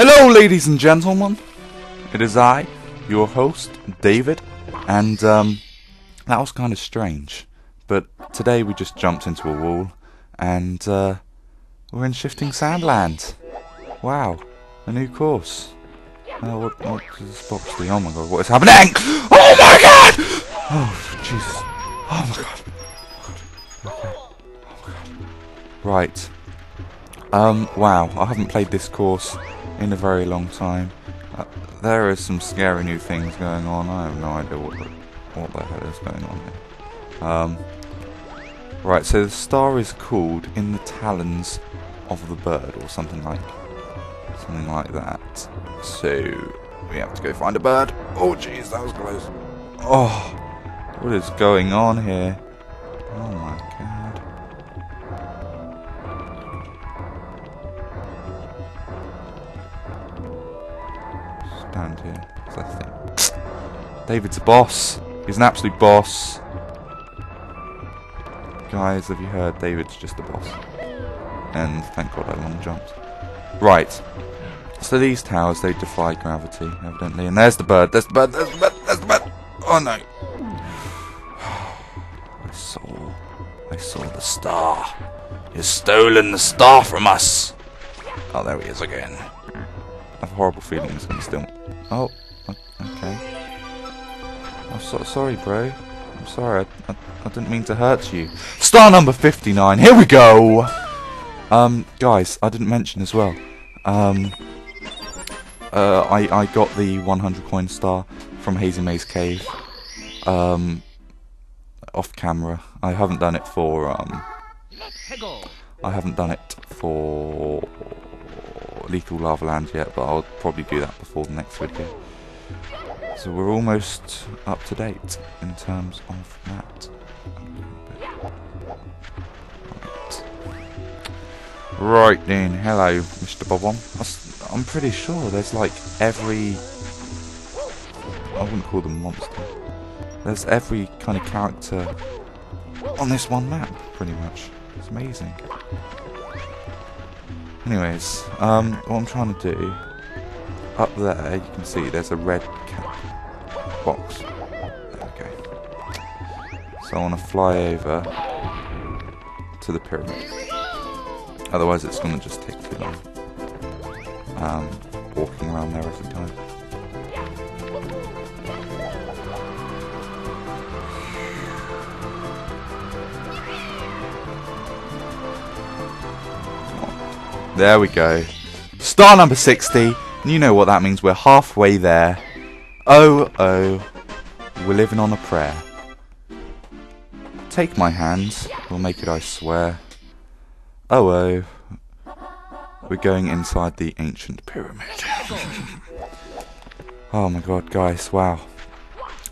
Hello, ladies and gentlemen. It is I, your host, David, and um, that was kind of strange. But today we just jumped into a wall, and uh, we're in Shifting Sandland. Wow, a new course. Uh, what, what does this box do? Oh my god, what is happening? Oh my god! Oh, Jesus. Oh my god. Oh my god. Right. Um, wow, I haven't played this course in a very long time. Uh, there is some scary new things going on. I have no idea what the, what the hell is going on here. Um, right, so the star is called In the Talons of the Bird, or something like something like that. So we have to go find a bird. Oh, jeez, that was close. Oh, what is going on here? Oh my god. Stand here. That thing? David's a boss. He's an absolute boss. Guys, have you heard? David's just a boss. And thank god I long jumped. Right. So these towers, they defy gravity, evidently. And there's the bird, there's the bird, there's the bird, there's the bird! Oh no! I saw, I saw the star. He's stolen the star from us! Oh, there he is again. I have horrible feeling he's going to steal Oh, okay. I'm so sorry, bro. I'm sorry, I, I, I didn't mean to hurt you. Star number 59, here we go! Um, guys, I didn't mention as well. Um, uh, I, I got the 100 coin star from Hazy Maze Cave. Um, off camera. I haven't done it for, um, I haven't done it for Lethal Lava Land yet, but I'll probably do that before the next video. So we're almost up to date in terms of that. Right then, hello, Mr. Bob-omb. I'm pretty sure there's like every... I wouldn't call them monster. There's every kind of character on this one map, pretty much. It's amazing. Anyways, um, what I'm trying to do, up there, you can see there's a red box. Go. So I want to fly over to the pyramid. Otherwise it's going to just take too long. Um, walking around there every time. There we go. Star number 60. You know what that means. We're halfway there. Oh, oh. We're living on a prayer. Take my hand. We'll make it, I swear. Oh, oh. We're going inside the ancient pyramid. oh my god, guys, wow.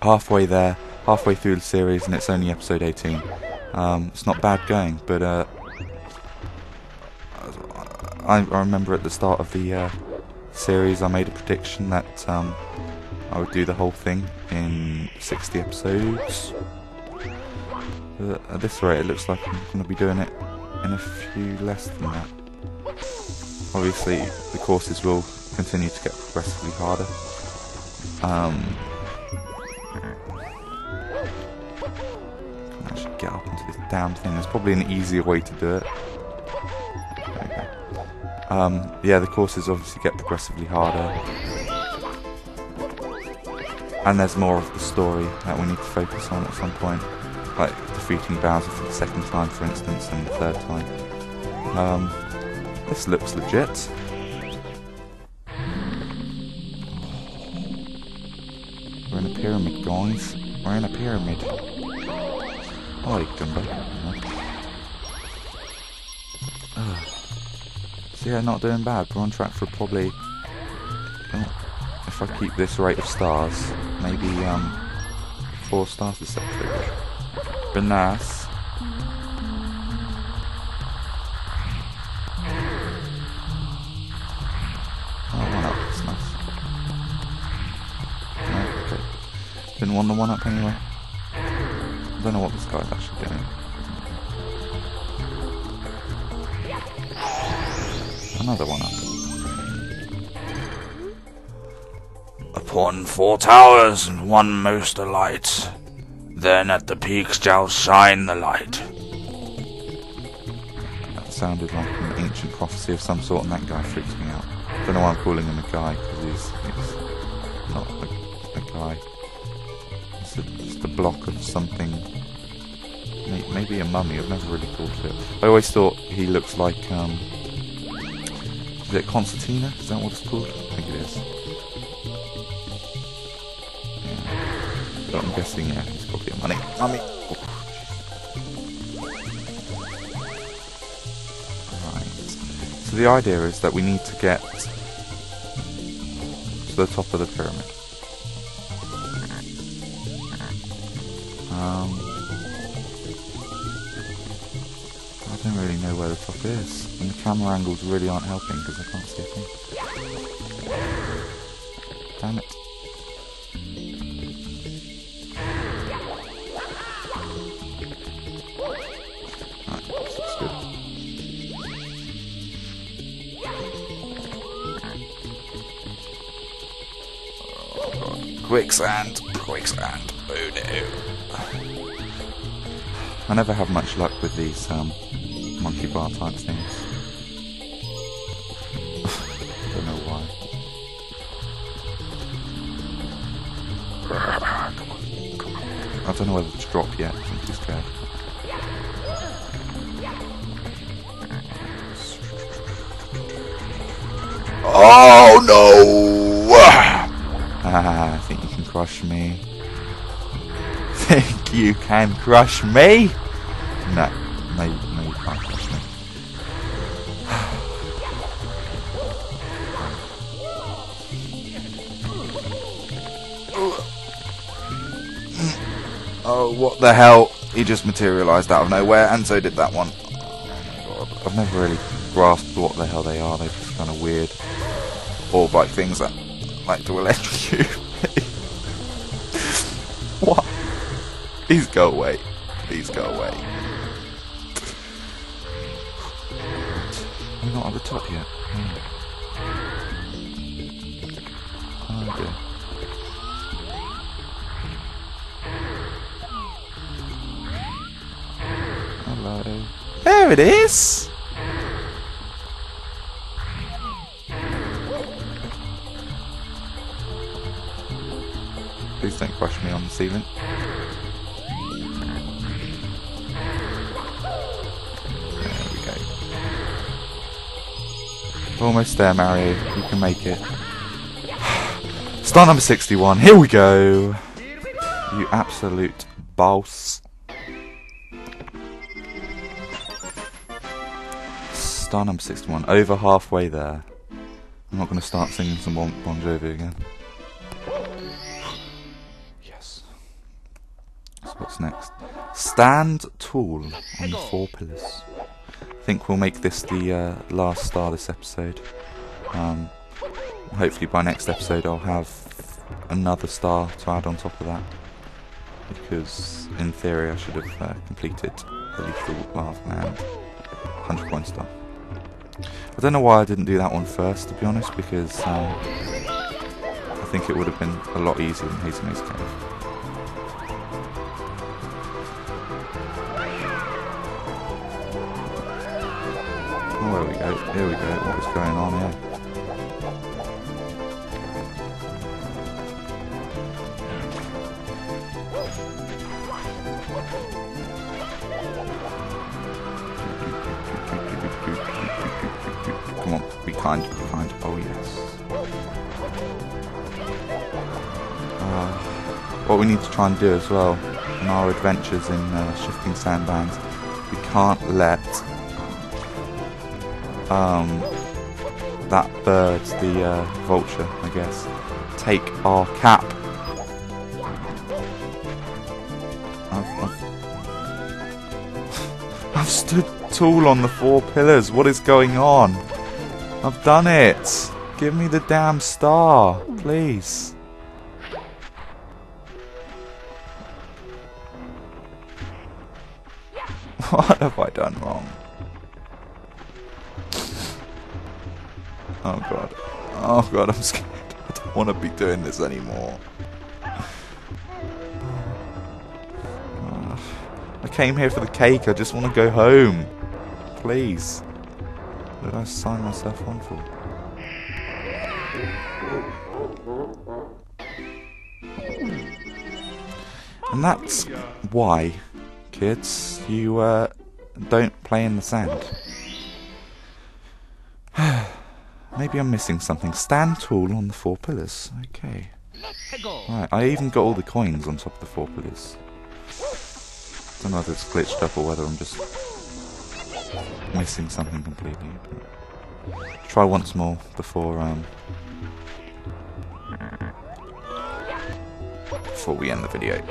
Halfway there, halfway through the series, and it's only episode 18. Um, it's not bad going, but uh, I, I, remember at the start of the uh, series I made a prediction that um, I would do the whole thing in 60 episodes. But at this rate, it looks like I'm going to be doing it in a few less than that. Obviously, the courses will continue to get progressively harder. Um, actually get up into this damn thing. There's probably an easier way to do it. Um, yeah, the courses obviously get progressively harder. And there's more of the story that we need to focus on at some point. Like defeating Bowser for the second time, for instance, and the third time. Um, this looks legit. We're in a pyramid, guys. We're in a pyramid. Oh, Goomba. Yeah, not doing bad. We're on track for probably, oh, if I keep this rate of stars, maybe um, four stars this episode. But nice. Oh, one up, that's nice. Want the one up anyway. I don't know what this guy's actually doing. Another one up. Upon four towers and one most alight, then at the peaks shall shine the light. That sounded like an ancient prophecy of some sort, and that guy freaks me out. Don't know why I'm calling him a guy because he's, he's not a, a guy. It's a, just a block of something. Maybe a mummy. I've never really thought of it. I always thought he looks like um. Is it Concertina? Is that what it's called? I think it is. Yeah. But I'm guessing yeah, he's probably a. Mummy. Oh, Right. So the idea is that we need to get to the top of the pyramid. Um, I don't really know where the top is, and the camera angles really aren't helping because I can't see a thing. Damn it. Right, this looks good. Quicksand, quicksand. Oh no. I never have much luck with these um, monkey bar type things. Don't know why. I don't know whether to drop yet. I'm too scared. Oh no! Ah, I think you can crush me. Think you can crush me? No, no, no, you can't crush. Oh, what the hell? He just materialised out of nowhere, and so did that one. Oh god. I've never really grasped what the hell they are. They're just kind of weird orb-like things that like to electrocute me. what? Please go away. Please go away. Not at the top yet. Hmm. Oh dear. Hello. There it is! Please don't crush me on the ceiling. Almost there, Mario. You can make it. Star number 61. Here we go. You absolute boss. Star number 61. Over halfway there. I'm not going to start singing some Bon, bon Jovi again. Yes. So what's next? Stand tall on the four pillars. I think we'll make this the uh, last star this episode. Um, hopefully by next episode I'll have another star to add on top of that. Because in theory I should have uh, completed the Lethal Lava Land 100 coin star. I don't know why I didn't do that one first, to be honest, because um, I think it would have been a lot easier than Hazy Maze Cave. There we go. Here we go. What is going on here? Come on, be kind, be kind. Oh yes. Uh, what we need to try and do as well in our adventures in uh, Shifting Sand Land, we can't let um, that bird, the uh, vulture, I guess, take our cap. I've, I've, I've stood tall on the four pillars. What is going on? I've done it. Give me the damn star, please. What have I done wrong? Oh god. Oh god, I'm scared. I don't want to be doing this anymore. I came here for the cake. I just want to go home. Please. What did I sign myself on for? And that's why, kids, you uh, don't play in the sand. Maybe I'm missing something. Stand tall on the four pillars. Okay. Right, I even got all the coins on top of the four pillars. Don't know if it's glitched up or whether I'm just missing something completely. Try once more before um before we end the video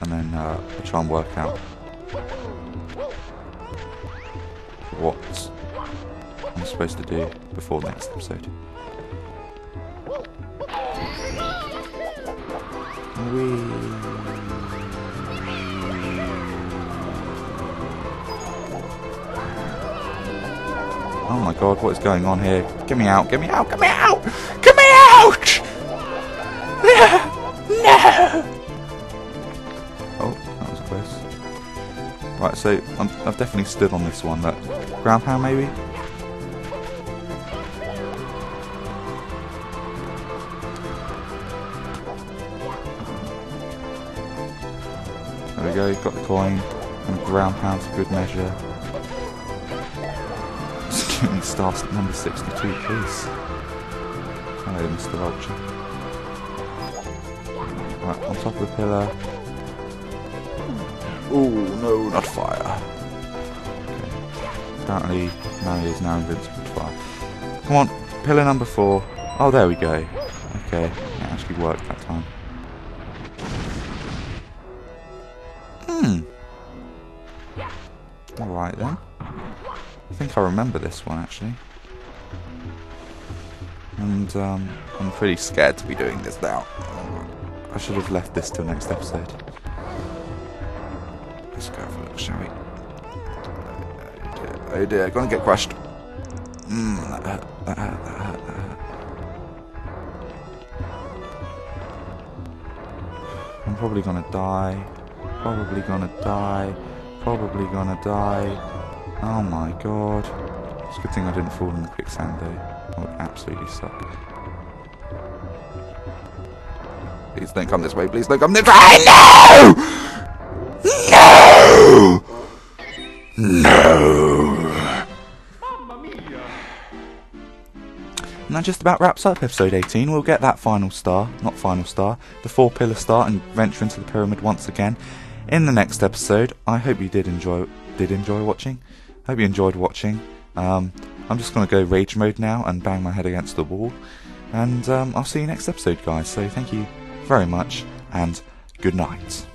and then uh, try and work out what I'm supposed to do before the next episode. Oh my god, what is going on here? Get me out, get me out, get me out! Get me out! No! No! Oh, that was close. Right, so i have definitely stood on this one. That ground pound, maybe. Ground pound for good measure. Just give me star number 62, please. Hello, Mr. Vulture. Right, on top of the pillar. Oh, no, not fire. Okay. Apparently, Mario is now invincible to fire. Come on, pillar number four. Oh, there we go. Okay, it actually worked that time. Alright then. I think I remember this one actually. And um, I'm pretty scared to be doing this now. I should have left this till next episode. Let's go have a look, shall we? Oh dear, gonna get crushed. Hurt, that hurt, that hurt, that hurt. I'm probably gonna die. Probably gonna die. Probably gonna die. Oh my god. It's a good thing I didn't fall in the quicksand though. That would absolutely suck. Please don't come this way, please don't come this way! No! No! No! And that just about wraps up episode 18. We'll get that final star, not final star, the four pillar star, and venture into the pyramid once again in the next episode. I hope you did enjoy did enjoy watching. Hope you enjoyed watching. Um, I'm just going to go rage mode now and bang my head against the wall. And um, I'll see you next episode, guys. So thank you very much, and good night.